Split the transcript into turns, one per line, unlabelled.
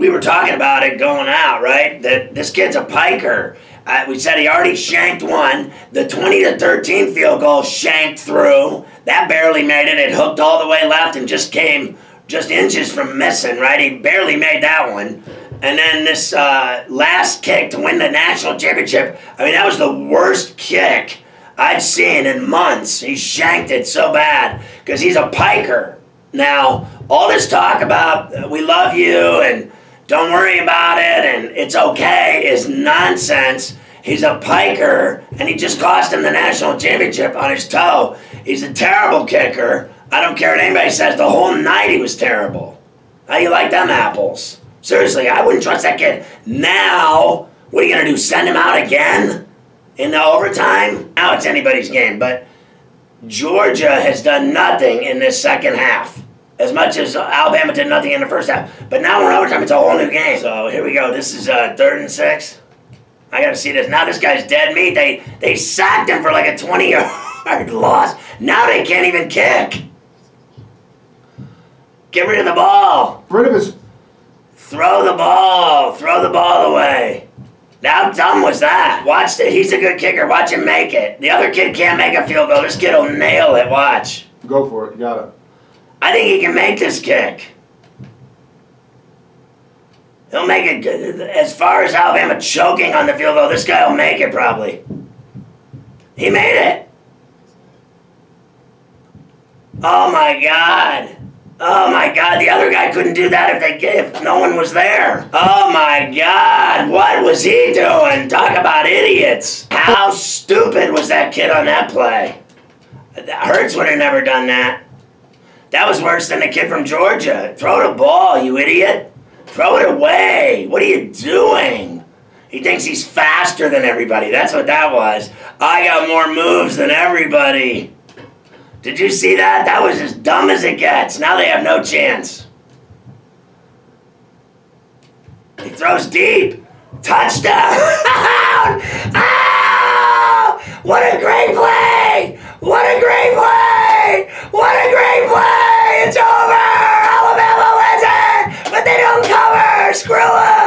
We were talking about it going out, right? That this kid's a piker. Uh, we said he already shanked one. The 20 to 13 field goal shanked through. That barely made it. It hooked all the way left and just came just inches from missing, right? He barely made that one. And then this uh, last kick to win the national championship, I mean, that was the worst kick I've seen in months. He shanked it so bad because he's a piker. Now, all this talk about uh, we love you and don't worry about it and it's okay is nonsense. He's a piker and he just cost him the national championship on his toe. He's a terrible kicker. I don't care what anybody says, the whole night he was terrible. How you like them apples? Seriously, I wouldn't trust that kid now. What are you gonna do? Send him out again? In the overtime? Now it's anybody's game, but Georgia has done nothing in this second half as much as Alabama did nothing in the first half. But now we're overtime. It's a whole new game. So here we go. This is uh, third and six. I gotta see this. Now this guy's dead meat. They they sacked him for like a 20 yard loss. Now they can't even kick. Get rid of the ball.
Rid of his.
Throw the ball. Throw the ball away. How dumb was that? Watch it. He's a good kicker. Watch him make it. The other kid can't make a field goal. This kid will nail it. Watch.
Go for it. You got it.
I think he can make this kick. He'll make it. As far as Alabama choking on the field goal, this guy will make it probably. He made it. Oh my God. Oh my God, the other guy couldn't do that if they if no one was there. Oh my God, what was he doing? Talk about idiots. How stupid was that kid on that play? Hurts would have never done that. That was worse than the kid from Georgia. Throw the ball, you idiot. Throw it away. What are you doing? He thinks he's faster than everybody. That's what that was. I got more moves than everybody. Did you see that? That was as dumb as it gets. Now they have no chance. He throws deep. Touchdown! what a play!